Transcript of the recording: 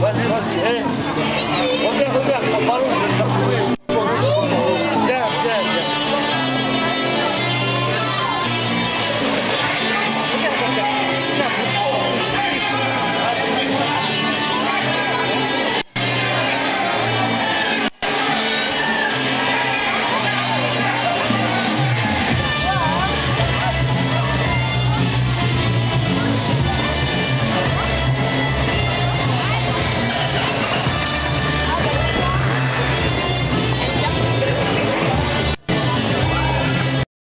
Vazio, vazio. Roder, Roder, parou.